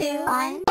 Two, one!